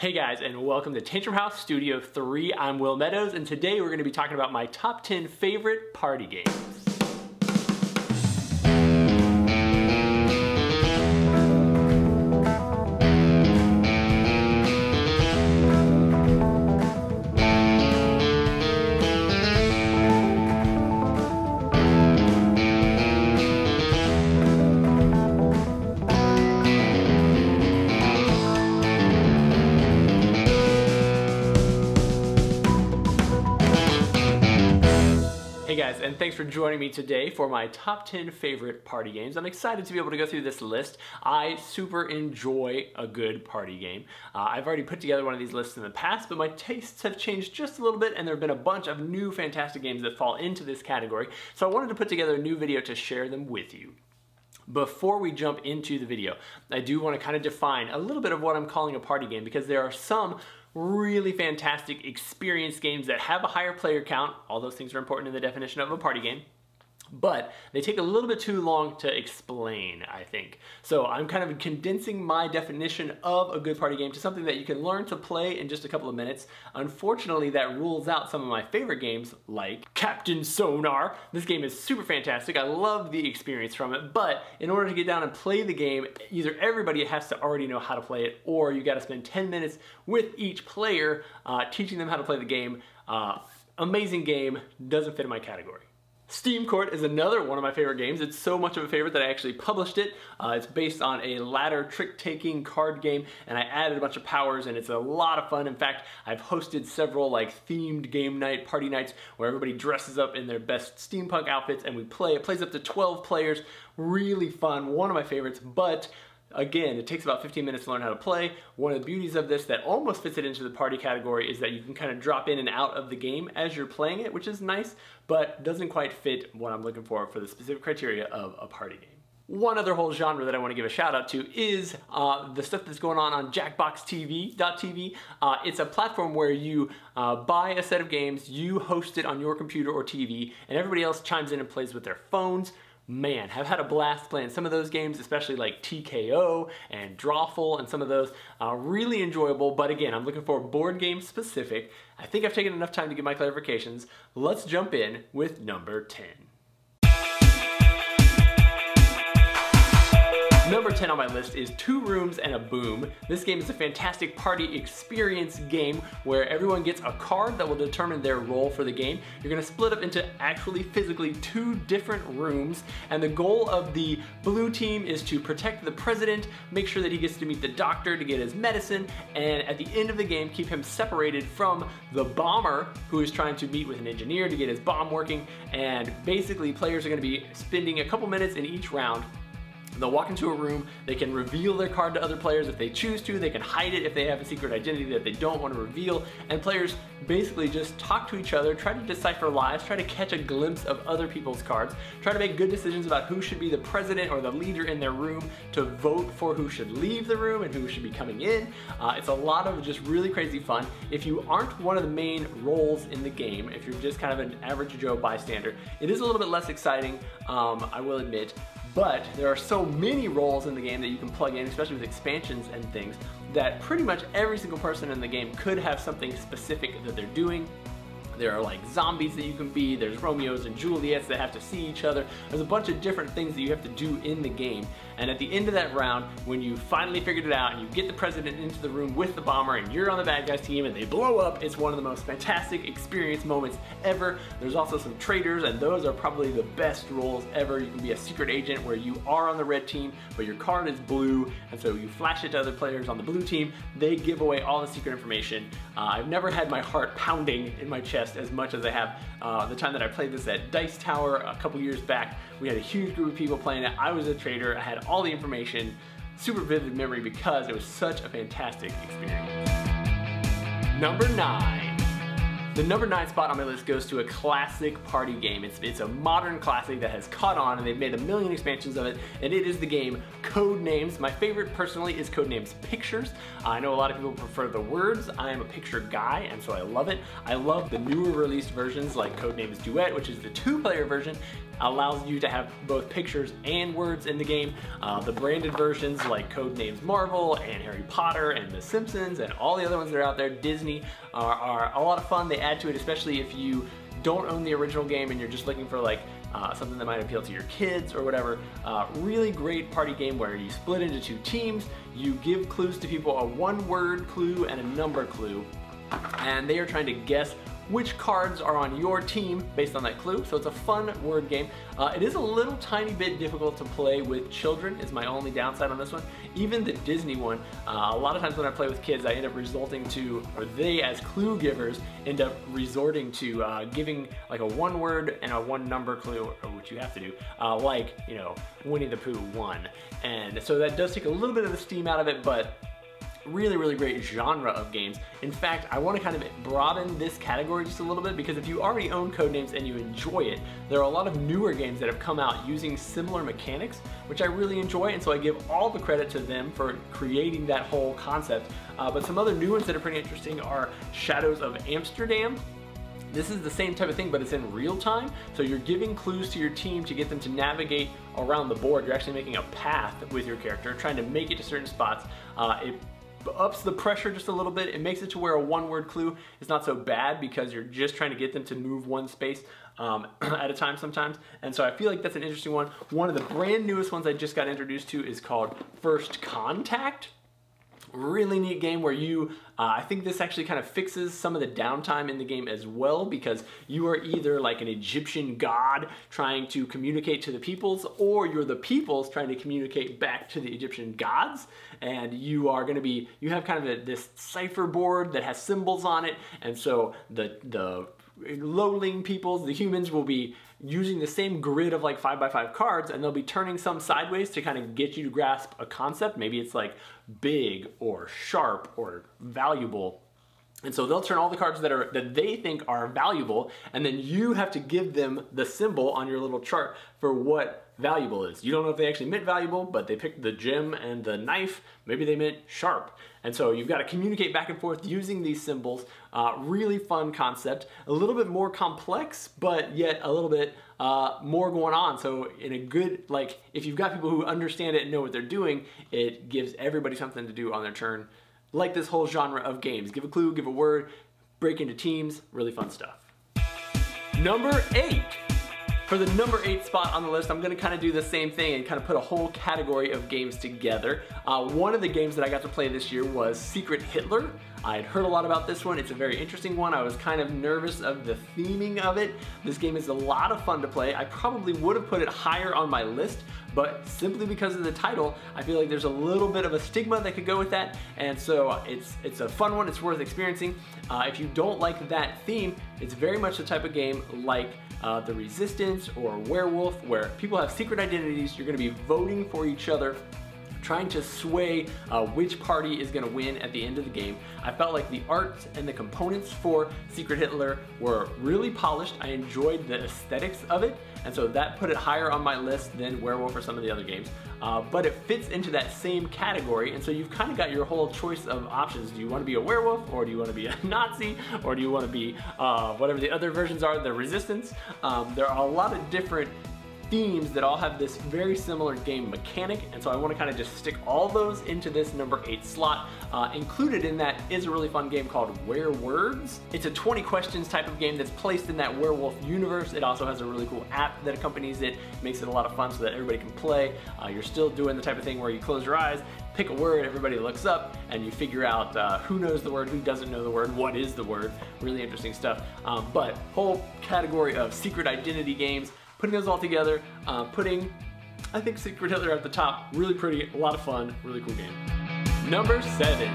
Hey guys, and welcome to Tantrum House Studio 3. I'm Will Meadows, and today we're going to be talking about my top 10 favorite party games. Thanks for joining me today for my top 10 favorite party games. I'm excited to be able to go through this list. I super enjoy a good party game. Uh, I've already put together one of these lists in the past, but my tastes have changed just a little bit and there have been a bunch of new fantastic games that fall into this category. So I wanted to put together a new video to share them with you. Before we jump into the video, I do want to kind of define a little bit of what I'm calling a party game because there are some really fantastic experience games that have a higher player count. All those things are important in the definition of a party game but they take a little bit too long to explain, I think. So I'm kind of condensing my definition of a good party game to something that you can learn to play in just a couple of minutes. Unfortunately, that rules out some of my favorite games like Captain Sonar. This game is super fantastic. I love the experience from it, but in order to get down and play the game, either everybody has to already know how to play it, or you gotta spend 10 minutes with each player uh, teaching them how to play the game. Uh, amazing game, doesn't fit in my category. Steam Court is another one of my favorite games. It's so much of a favorite that I actually published it. Uh, it's based on a ladder trick-taking card game, and I added a bunch of powers, and it's a lot of fun. In fact, I've hosted several like themed game night, party nights, where everybody dresses up in their best steampunk outfits, and we play. It plays up to 12 players. Really fun, one of my favorites, but Again, it takes about 15 minutes to learn how to play. One of the beauties of this that almost fits it into the party category is that you can kind of drop in and out of the game as you're playing it, which is nice, but doesn't quite fit what I'm looking for for the specific criteria of a party game. One other whole genre that I want to give a shout out to is uh, the stuff that's going on on JackboxTV.tv. Uh, it's a platform where you uh, buy a set of games, you host it on your computer or TV, and everybody else chimes in and plays with their phones man, have had a blast playing some of those games, especially like TKO and Drawful and some of those. Uh, really enjoyable, but again, I'm looking for board game specific. I think I've taken enough time to give my clarifications. Let's jump in with number 10. Number 10 on my list is Two Rooms and a Boom. This game is a fantastic party experience game where everyone gets a card that will determine their role for the game. You're gonna split up into actually physically two different rooms and the goal of the blue team is to protect the president, make sure that he gets to meet the doctor to get his medicine, and at the end of the game keep him separated from the bomber who is trying to meet with an engineer to get his bomb working and basically players are gonna be spending a couple minutes in each round They'll walk into a room, they can reveal their card to other players if they choose to, they can hide it if they have a secret identity that they don't want to reveal, and players basically just talk to each other, try to decipher lies, try to catch a glimpse of other people's cards, try to make good decisions about who should be the president or the leader in their room, to vote for who should leave the room and who should be coming in. Uh, it's a lot of just really crazy fun. If you aren't one of the main roles in the game, if you're just kind of an average Joe bystander, it is a little bit less exciting, um, I will admit, but there are so many roles in the game that you can plug in, especially with expansions and things, that pretty much every single person in the game could have something specific that they're doing there are like zombies that you can be, there's Romeos and Juliets that have to see each other. There's a bunch of different things that you have to do in the game. And at the end of that round, when you finally figured it out and you get the president into the room with the bomber and you're on the bad guys team and they blow up, it's one of the most fantastic experience moments ever. There's also some traitors and those are probably the best roles ever. You can be a secret agent where you are on the red team, but your card is blue, and so you flash it to other players on the blue team. They give away all the secret information. Uh, I've never had my heart pounding in my chest as much as I have uh, the time that I played this at Dice Tower a couple years back. We had a huge group of people playing it. I was a trader. I had all the information, super vivid memory because it was such a fantastic experience. Number nine. The number nine spot on my list goes to a classic party game. It's, it's a modern classic that has caught on and they've made a million expansions of it and it is the game Codenames. My favorite personally is Codenames Pictures. I know a lot of people prefer the words. I am a picture guy and so I love it. I love the newer released versions like Codenames Duet which is the two player version allows you to have both pictures and words in the game. Uh, the branded versions like Codenames Marvel and Harry Potter and The Simpsons and all the other ones that are out there, Disney, are, are a lot of fun. They add to it, especially if you don't own the original game and you're just looking for like uh, something that might appeal to your kids or whatever. Uh, really great party game where you split into two teams, you give clues to people, a one word clue and a number clue, and they are trying to guess which cards are on your team based on that clue. So it's a fun word game. Uh, it is a little tiny bit difficult to play with children is my only downside on this one. Even the Disney one, uh, a lot of times when I play with kids, I end up resulting to, or they as clue givers end up resorting to uh, giving like a one word and a one number clue, which you have to do, uh, like, you know, Winnie the Pooh 1. And so that does take a little bit of the steam out of it, but really, really great genre of games. In fact, I want to kind of broaden this category just a little bit because if you already own Codenames and you enjoy it, there are a lot of newer games that have come out using similar mechanics, which I really enjoy, and so I give all the credit to them for creating that whole concept. Uh, but some other new ones that are pretty interesting are Shadows of Amsterdam, this is the same type of thing, but it's in real time. So you're giving clues to your team to get them to navigate around the board. You're actually making a path with your character, trying to make it to certain spots. Uh, it ups the pressure just a little bit. It makes it to where a one word clue is not so bad because you're just trying to get them to move one space um, at a time sometimes. And so I feel like that's an interesting one. One of the brand newest ones I just got introduced to is called First Contact really neat game where you, uh, I think this actually kind of fixes some of the downtime in the game as well because you are either like an Egyptian god trying to communicate to the peoples or you're the peoples trying to communicate back to the Egyptian gods. And you are going to be, you have kind of a, this cipher board that has symbols on it. And so the, the lowling peoples, the humans will be using the same grid of like five by five cards and they'll be turning some sideways to kind of get you to grasp a concept. Maybe it's like big or sharp or valuable. And so they'll turn all the cards that are that they think are valuable, and then you have to give them the symbol on your little chart for what valuable is. You don't know if they actually meant valuable, but they picked the gem and the knife. Maybe they meant sharp. And so you've got to communicate back and forth using these symbols. Uh, really fun concept. A little bit more complex, but yet a little bit uh, more going on. So in a good, like, if you've got people who understand it and know what they're doing, it gives everybody something to do on their turn. Like this whole genre of games. Give a clue, give a word, break into teams, really fun stuff. Number eight. For the number eight spot on the list, I'm gonna kind of do the same thing and kind of put a whole category of games together. Uh, one of the games that I got to play this year was Secret Hitler. I had heard a lot about this one. It's a very interesting one. I was kind of nervous of the theming of it. This game is a lot of fun to play. I probably would have put it higher on my list, but simply because of the title, I feel like there's a little bit of a stigma that could go with that. And so it's, it's a fun one. It's worth experiencing. Uh, if you don't like that theme, it's very much the type of game like uh, The Resistance or Werewolf, where people have secret identities, you're gonna be voting for each other trying to sway uh, which party is going to win at the end of the game. I felt like the art and the components for Secret Hitler were really polished. I enjoyed the aesthetics of it, and so that put it higher on my list than Werewolf or some of the other games. Uh, but it fits into that same category, and so you've kind of got your whole choice of options. Do you want to be a werewolf, or do you want to be a Nazi, or do you want to be uh, whatever the other versions are, the Resistance? Um, there are a lot of different themes that all have this very similar game mechanic, and so I want to kind of just stick all those into this number 8 slot. Uh, included in that is a really fun game called Werewords. It's a 20 questions type of game that's placed in that werewolf universe. It also has a really cool app that accompanies it, makes it a lot of fun so that everybody can play. Uh, you're still doing the type of thing where you close your eyes, pick a word, everybody looks up, and you figure out uh, who knows the word, who doesn't know the word, what is the word. Really interesting stuff. Um, but whole category of secret identity games putting those all together, uh, putting, I think Secret Hitler at the top, really pretty, a lot of fun, really cool game. Number seven,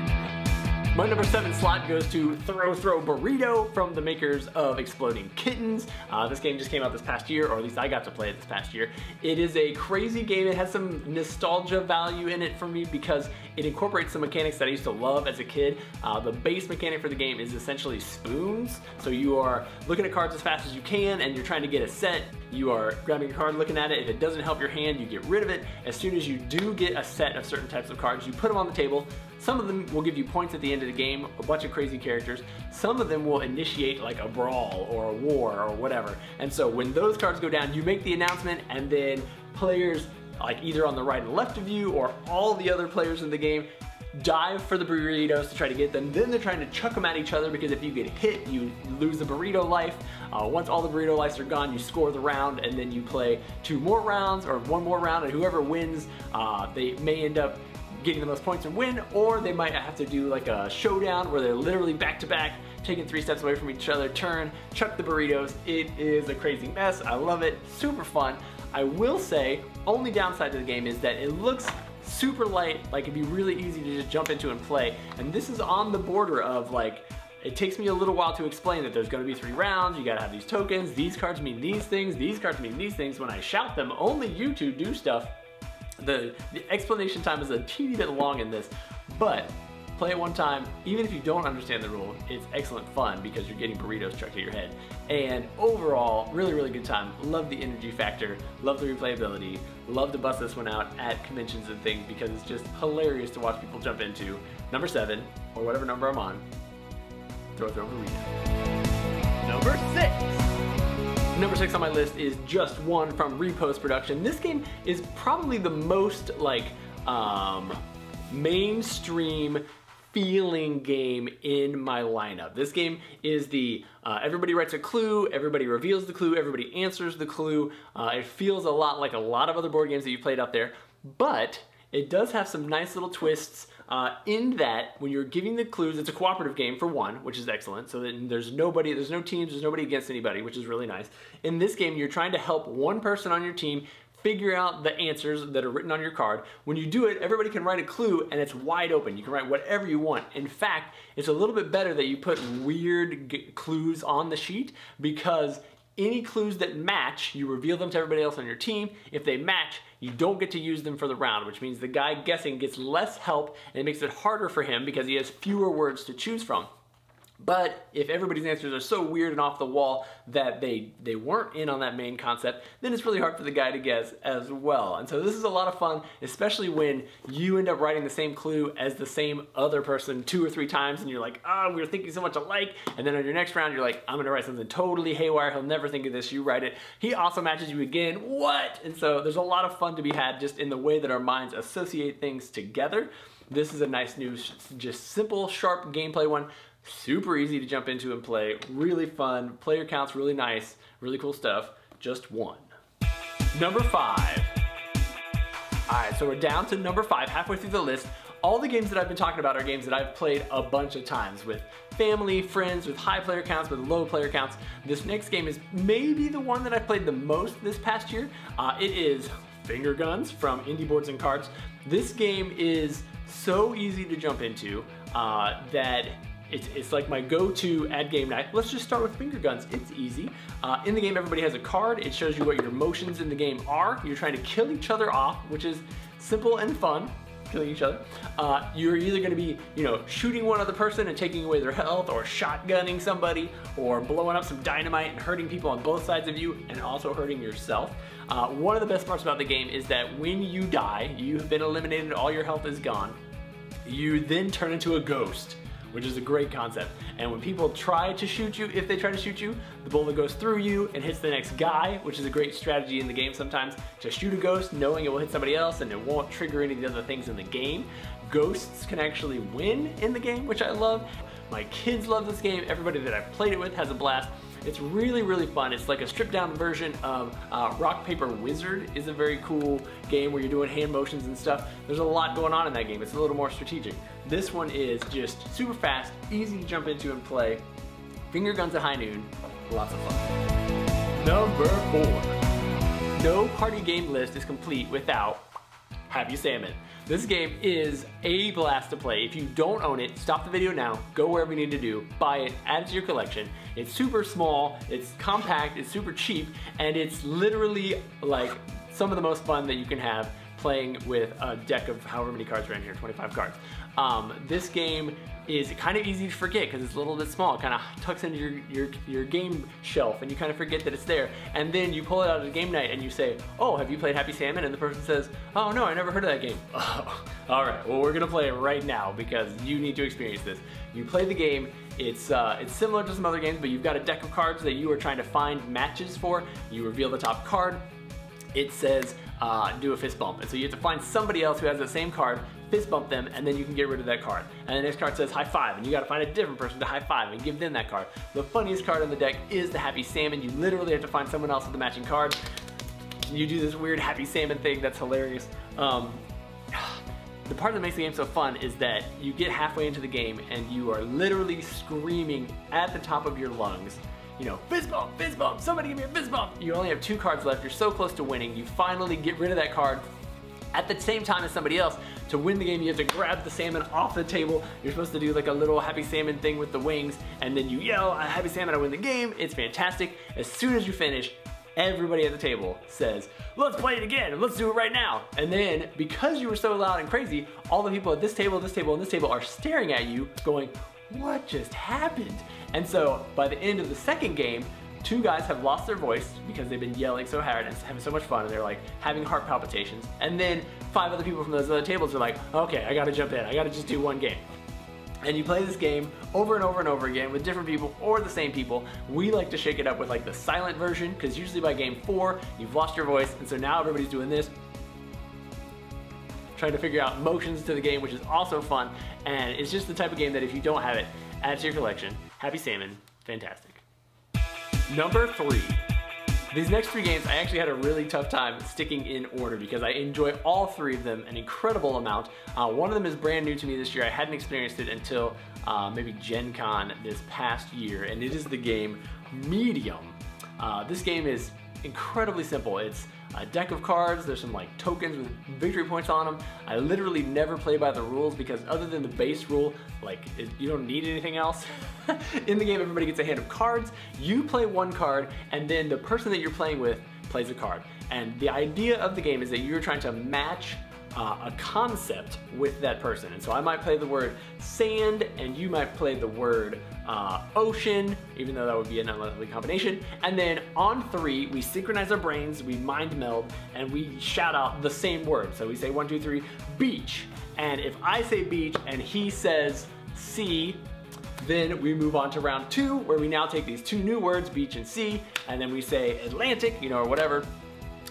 my number seven slot goes to Throw Throw Burrito from the makers of Exploding Kittens. Uh, this game just came out this past year, or at least I got to play it this past year. It is a crazy game. It has some nostalgia value in it for me because it incorporates some mechanics that I used to love as a kid. Uh, the base mechanic for the game is essentially spoons. So you are looking at cards as fast as you can and you're trying to get a set. You are grabbing a card, looking at it. If it doesn't help your hand, you get rid of it. As soon as you do get a set of certain types of cards, you put them on the table, Some of them will give you points at the end of the game, a bunch of crazy characters. Some of them will initiate like a brawl or a war or whatever. And so when those cards go down, you make the announcement and then players like either on the right and left of you or all the other players in the game dive for the burritos to try to get them. Then they're trying to chuck them at each other because if you get hit, you lose the burrito life. Uh, once all the burrito lives are gone, you score the round and then you play two more rounds or one more round and whoever wins, uh, they may end up getting the most points and win, or they might have to do like a showdown where they're literally back to back, taking three steps away from each other, turn, chuck the burritos. It is a crazy mess. I love it, super fun. I will say, only downside to the game is that it looks super light, like it'd be really easy to just jump into and play. And this is on the border of like, it takes me a little while to explain that there's gonna be three rounds, you gotta have these tokens, these cards mean these things, these cards mean these things. When I shout them, only you two do stuff. The, the explanation time is a teeny bit long in this, but play it one time, even if you don't understand the rule, it's excellent fun because you're getting burritos chucked at your head. And overall, really, really good time. Love the energy factor, love the replayability, love to bust this one out at conventions and things because it's just hilarious to watch people jump into. Number seven, or whatever number I'm on, throw throw burrito. Number six. Number six on my list is Just One from Repos Production. This game is probably the most like um, mainstream feeling game in my lineup. This game is the uh, everybody writes a clue, everybody reveals the clue, everybody answers the clue. Uh, it feels a lot like a lot of other board games that you've played out there, but it does have some nice little twists uh, in that when you're giving the clues, it's a cooperative game for one, which is excellent. So that there's nobody, there's no teams, there's nobody against anybody, which is really nice. In this game, you're trying to help one person on your team figure out the answers that are written on your card. When you do it, everybody can write a clue and it's wide open. You can write whatever you want. In fact, it's a little bit better that you put weird clues on the sheet because any clues that match, you reveal them to everybody else on your team. If they match, you don't get to use them for the round, which means the guy guessing gets less help and it makes it harder for him because he has fewer words to choose from. But if everybody's answers are so weird and off the wall that they, they weren't in on that main concept, then it's really hard for the guy to guess as well. And so this is a lot of fun, especially when you end up writing the same clue as the same other person two or three times and you're like, oh, we are thinking so much alike. And then on your next round, you're like, I'm gonna write something totally haywire. He'll never think of this. You write it. He also matches you again. What? And so there's a lot of fun to be had just in the way that our minds associate things together. This is a nice new, just simple, sharp gameplay one Super easy to jump into and play. Really fun. Player count's really nice. Really cool stuff. Just one. Number five. All right, so we're down to number five, halfway through the list. All the games that I've been talking about are games that I've played a bunch of times with family, friends, with high player counts, with low player counts. This next game is maybe the one that I've played the most this past year. Uh, it is Finger Guns from Indie Boards and Cards. This game is so easy to jump into uh, that it's, it's like my go-to ad game night. Let's just start with finger guns. It's easy. Uh, in the game, everybody has a card. It shows you what your motions in the game are. You're trying to kill each other off, which is simple and fun killing each other. Uh, you're either gonna be, you know, shooting one other person and taking away their health, or shotgunning somebody, or blowing up some dynamite and hurting people on both sides of you, and also hurting yourself. Uh, one of the best parts about the game is that when you die, you have been eliminated, all your health is gone, you then turn into a ghost which is a great concept. And when people try to shoot you, if they try to shoot you, the bullet goes through you and hits the next guy, which is a great strategy in the game sometimes, to shoot a ghost knowing it will hit somebody else and it won't trigger any of the other things in the game. Ghosts can actually win in the game, which I love. My kids love this game. Everybody that I've played it with has a blast. It's really, really fun. It's like a stripped down version of uh, Rock, Paper, Wizard is a very cool game where you're doing hand motions and stuff. There's a lot going on in that game. It's a little more strategic. This one is just super fast, easy to jump into and play. Finger guns at high noon, lots of fun. Number four. No party game list is complete without Have Happy Salmon. This game is a blast to play. If you don't own it, stop the video now, go wherever you need to do, buy it, add it to your collection. It's super small, it's compact, it's super cheap, and it's literally like some of the most fun that you can have playing with a deck of however many cards are in here, 25 cards. Um, this game is kind of easy to forget because it's a little bit small. It kind of tucks into your, your, your game shelf and you kind of forget that it's there. And then you pull it out at a game night and you say, oh, have you played Happy Salmon? And the person says, oh no, I never heard of that game. All right, well we're gonna play it right now because you need to experience this. You play the game, it's, uh, it's similar to some other games, but you've got a deck of cards that you are trying to find matches for. You reveal the top card, it says uh, do a fist bump. And so you have to find somebody else who has the same card, fist bump them, and then you can get rid of that card. And the next card says high five, and you gotta find a different person to high five and give them that card. The funniest card on the deck is the Happy Salmon. You literally have to find someone else with the matching card. You do this weird Happy Salmon thing that's hilarious. Um, the part that makes the game so fun is that you get halfway into the game and you are literally screaming at the top of your lungs you know, fist bump, fist bump, somebody give me a fist bump. You only have two cards left, you're so close to winning, you finally get rid of that card at the same time as somebody else. To win the game, you have to grab the salmon off the table. You're supposed to do like a little happy salmon thing with the wings, and then you yell, I happy salmon, I win the game. It's fantastic. As soon as you finish, everybody at the table says, let's play it again, let's do it right now. And then, because you were so loud and crazy, all the people at this table, this table, and this table are staring at you going, what just happened? And so by the end of the second game, two guys have lost their voice because they've been yelling so hard and having so much fun and they're like having heart palpitations. And then five other people from those other tables are like, okay, I gotta jump in, I gotta just do one game. And you play this game over and over and over again with different people or the same people. We like to shake it up with like the silent version because usually by game four, you've lost your voice. And so now everybody's doing this trying to figure out motions to the game, which is also fun. And it's just the type of game that if you don't have it, add to your collection. Happy Salmon, fantastic. Number three. These next three games, I actually had a really tough time sticking in order because I enjoy all three of them an incredible amount. Uh, one of them is brand new to me this year. I hadn't experienced it until uh, maybe Gen Con this past year, and it is the game Medium. Uh, this game is incredibly simple. It's a deck of cards, there's some like tokens with victory points on them. I literally never play by the rules because other than the base rule, like it, you don't need anything else. In the game, everybody gets a hand of cards. You play one card and then the person that you're playing with plays a card. And the idea of the game is that you're trying to match uh, a concept with that person. And so I might play the word sand and you might play the word uh, ocean, even though that would be an unlikely combination. And then on three, we synchronize our brains, we mind meld, and we shout out the same word. So we say one, two, three, beach. And if I say beach and he says sea, then we move on to round two, where we now take these two new words, beach and sea, and then we say Atlantic, you know, or whatever,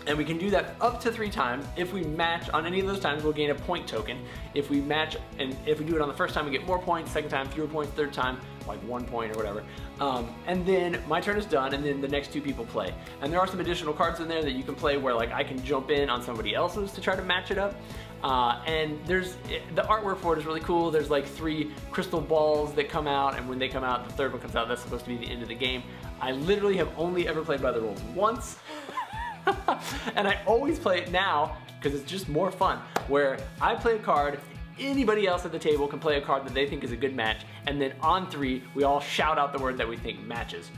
and we can do that up to three times. If we match on any of those times, we'll gain a point token. If we match, and if we do it on the first time, we get more points, second time, fewer points, third time, like one point or whatever. Um, and then my turn is done, and then the next two people play. And there are some additional cards in there that you can play where like I can jump in on somebody else's to try to match it up. Uh, and there's, the artwork for it is really cool. There's like three crystal balls that come out, and when they come out, the third one comes out, that's supposed to be the end of the game. I literally have only ever played by the rules once. and I always play it now because it's just more fun where I play a card anybody else at the table can play a card that they think is a good match, and then on three, we all shout out the word that we think matches.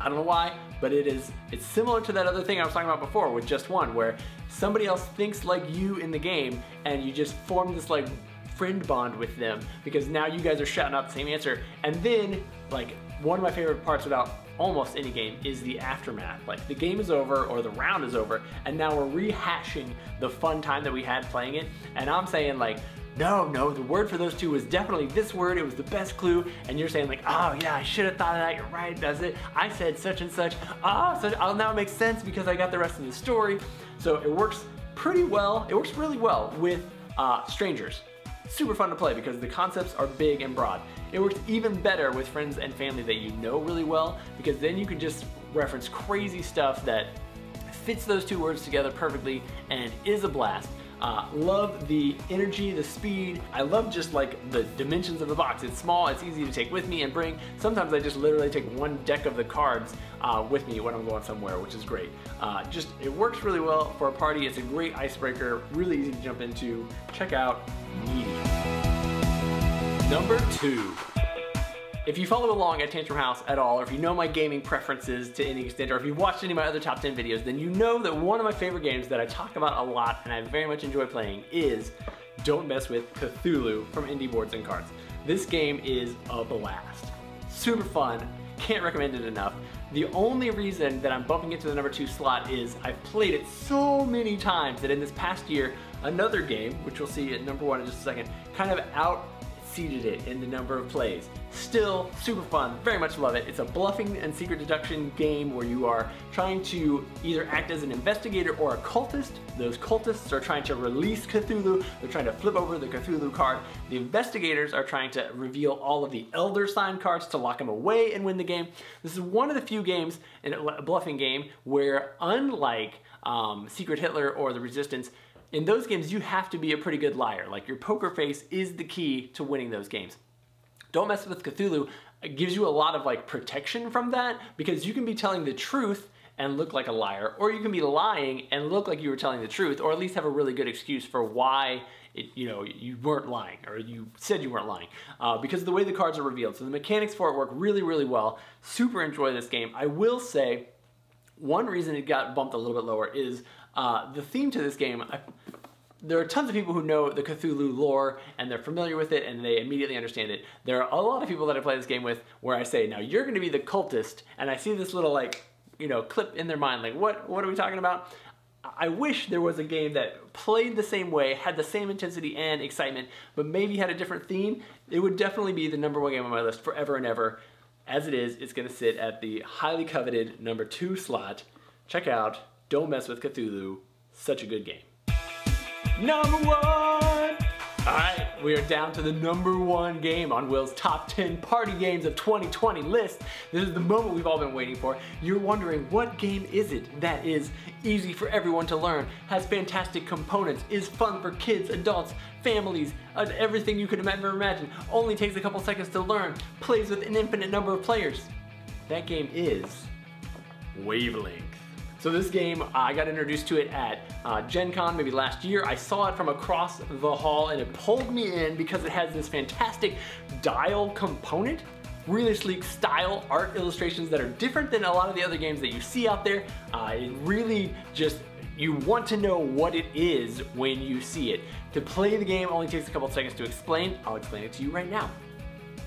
I don't know why, but it is, it's similar to that other thing I was talking about before with just one, where somebody else thinks like you in the game, and you just form this like friend bond with them, because now you guys are shouting out the same answer, and then, like, one of my favorite parts about almost any game is the aftermath. Like the game is over or the round is over and now we're rehashing the fun time that we had playing it. And I'm saying like, no, no, the word for those two was definitely this word. It was the best clue. And you're saying like, oh yeah, I should have thought of that. You're right, that's it. I said such and such. Ah, oh, so I'll now make sense because I got the rest of the story. So it works pretty well. It works really well with uh, strangers super fun to play because the concepts are big and broad. It works even better with friends and family that you know really well because then you can just reference crazy stuff that fits those two words together perfectly and is a blast. Uh, love the energy, the speed. I love just like the dimensions of the box. It's small, it's easy to take with me and bring. Sometimes I just literally take one deck of the cards uh, with me when I'm going somewhere, which is great. Uh, just, it works really well for a party. It's a great icebreaker, really easy to jump into. Check out Medium. Number two. If you follow along at Tantrum House at all, or if you know my gaming preferences to any extent, or if you've watched any of my other top 10 videos, then you know that one of my favorite games that I talk about a lot and I very much enjoy playing is Don't Mess With Cthulhu from Indie Boards and Cards. This game is a blast. Super fun, can't recommend it enough. The only reason that I'm bumping it to the number two slot is I've played it so many times that in this past year, another game, which we'll see at number one in just a second, kind of out exceeded it in the number of plays. Still super fun, very much love it. It's a bluffing and secret deduction game where you are trying to either act as an investigator or a cultist. Those cultists are trying to release Cthulhu, they're trying to flip over the Cthulhu card. The investigators are trying to reveal all of the Elder Sign cards to lock him away and win the game. This is one of the few games in a bluffing game where unlike um, Secret Hitler or the Resistance, in those games, you have to be a pretty good liar. Like your poker face is the key to winning those games. Don't Mess With Cthulhu it gives you a lot of like protection from that because you can be telling the truth and look like a liar, or you can be lying and look like you were telling the truth, or at least have a really good excuse for why it, you know you weren't lying or you said you weren't lying uh, because of the way the cards are revealed. So the mechanics for it work really, really well. Super enjoy this game. I will say one reason it got bumped a little bit lower is uh, the theme to this game. I, there are tons of people who know the Cthulhu lore and they're familiar with it and they immediately understand it. There are a lot of people that I play this game with where I say, now you're gonna be the cultist, and I see this little like, you know, clip in their mind, like what, what are we talking about? I wish there was a game that played the same way, had the same intensity and excitement, but maybe had a different theme. It would definitely be the number one game on my list forever and ever. As it is, it's gonna sit at the highly coveted number two slot. Check out Don't Mess With Cthulhu. Such a good game. Number one! Alright, we are down to the number one game on Will's top 10 party games of 2020 list. This is the moment we've all been waiting for. You're wondering what game is it that is easy for everyone to learn, has fantastic components, is fun for kids, adults, families, everything you could ever imagine, only takes a couple seconds to learn, plays with an infinite number of players. That game is Wavelength. So this game, I got introduced to it at uh, Gen Con maybe last year. I saw it from across the hall and it pulled me in because it has this fantastic dial component really sleek style art illustrations that are different than a lot of the other games that you see out there. Uh, it really just you want to know what it is when you see it. To play the game only takes a couple seconds to explain. I'll explain it to you right now.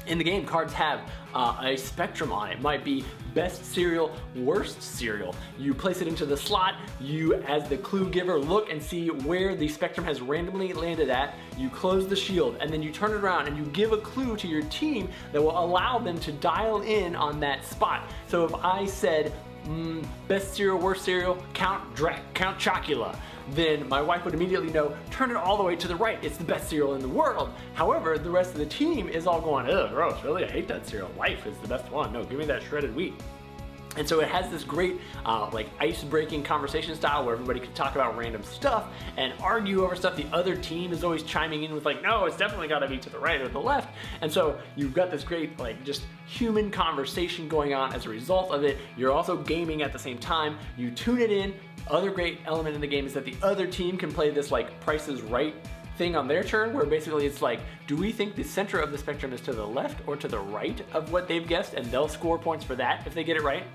In the game, cards have uh, a spectrum on it. Might be best cereal, worst cereal. You place it into the slot, you as the clue giver look and see where the spectrum has randomly landed at, you close the shield and then you turn it around and you give a clue to your team that will allow them to dial in on that spot. So if I said mm, best cereal, worst cereal, Count Dra Count Chocula then my wife would immediately know, turn it all the way to the right. It's the best cereal in the world. However, the rest of the team is all going, ugh, gross, really? I hate that cereal. Life is the best one. No, give me that shredded wheat. And so it has this great uh, like ice-breaking conversation style where everybody can talk about random stuff and argue over stuff. The other team is always chiming in with like, no, it's definitely gotta be to the right or the left. And so you've got this great like just human conversation going on as a result of it. You're also gaming at the same time. You tune it in. Other great element in the game is that the other team can play this like Price is Right thing on their turn where basically it's like, do we think the center of the spectrum is to the left or to the right of what they've guessed? And they'll score points for that if they get it right.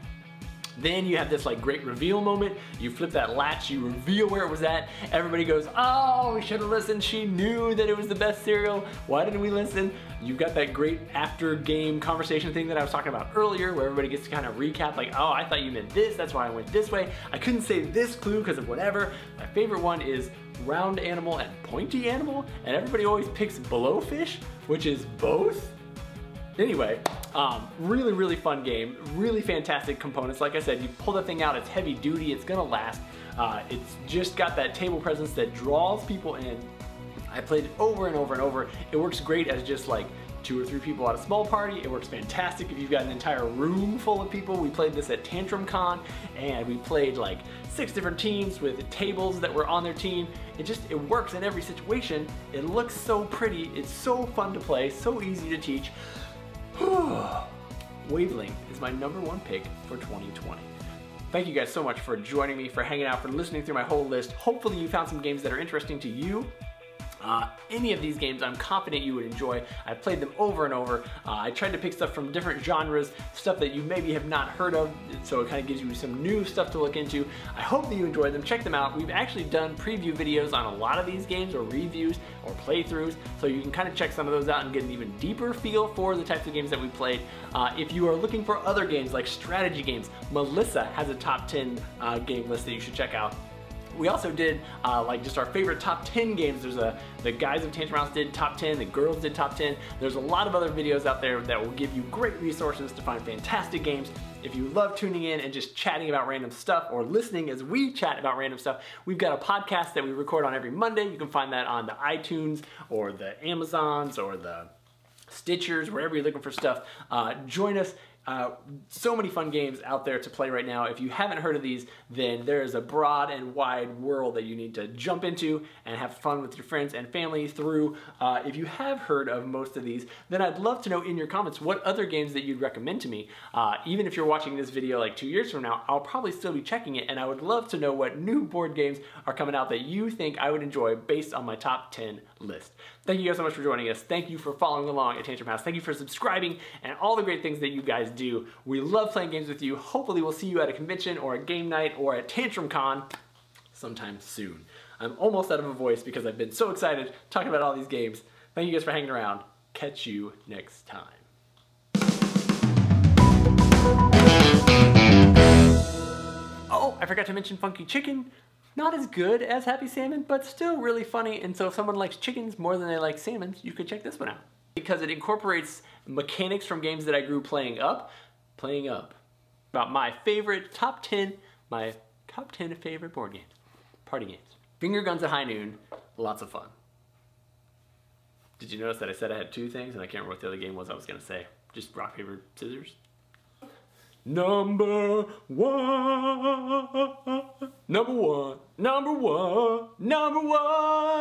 Then you have this like great reveal moment. You flip that latch, you reveal where it was at. Everybody goes, oh, we should have listened. She knew that it was the best cereal. Why didn't we listen? You've got that great after game conversation thing that I was talking about earlier where everybody gets to kind of recap like, oh, I thought you meant this. That's why I went this way. I couldn't say this clue because of whatever. My favorite one is round animal and pointy animal. And everybody always picks blowfish, which is both. Anyway, um, really, really fun game. Really fantastic components. Like I said, you pull the thing out, it's heavy duty, it's gonna last. Uh, it's just got that table presence that draws people in. I played it over and over and over. It works great as just like two or three people at a small party. It works fantastic if you've got an entire room full of people. We played this at Tantrum Con and we played like six different teams with tables that were on their team. It just, it works in every situation. It looks so pretty. It's so fun to play, so easy to teach. Wavelength is my number one pick for 2020. Thank you guys so much for joining me, for hanging out, for listening through my whole list. Hopefully you found some games that are interesting to you. Uh, any of these games I'm confident you would enjoy. I've played them over and over. Uh, I tried to pick stuff from different genres, stuff that you maybe have not heard of, so it kind of gives you some new stuff to look into. I hope that you enjoy them. Check them out. We've actually done preview videos on a lot of these games or reviews or playthroughs, so you can kind of check some of those out and get an even deeper feel for the types of games that we played. Uh, if you are looking for other games like strategy games, Melissa has a top 10 uh, game list that you should check out. We also did uh, like just our favorite top 10 games. There's a, the guys of Tantrum House did top 10, the girls did top 10. There's a lot of other videos out there that will give you great resources to find fantastic games. If you love tuning in and just chatting about random stuff or listening as we chat about random stuff, we've got a podcast that we record on every Monday. You can find that on the iTunes or the Amazons or the Stitchers, wherever you're looking for stuff. Uh, join us uh, so many fun games out there to play right now. If you haven't heard of these, then there is a broad and wide world that you need to jump into and have fun with your friends and family through. Uh, if you have heard of most of these, then I'd love to know in your comments what other games that you'd recommend to me. Uh, even if you're watching this video like two years from now, I'll probably still be checking it and I would love to know what new board games are coming out that you think I would enjoy based on my top 10 list. Thank you guys so much for joining us. Thank you for following along at Tantrum House. Thank you for subscribing and all the great things that you guys do. We love playing games with you. Hopefully we'll see you at a convention or a game night or at Tantrum Con sometime soon. I'm almost out of a voice because I've been so excited talking about all these games. Thank you guys for hanging around. Catch you next time. Oh, I forgot to mention Funky Chicken. Not as good as Happy Salmon, but still really funny. And so if someone likes chickens more than they like salmon, you could check this one out. Because it incorporates mechanics from games that I grew playing up, playing up. About my favorite top 10, my top 10 favorite board games, party games. Finger Guns at High Noon, lots of fun. Did you notice that I said I had two things and I can't remember what the other game was I was gonna say? Just rock, paper, scissors? Number one, number one, number one, number one.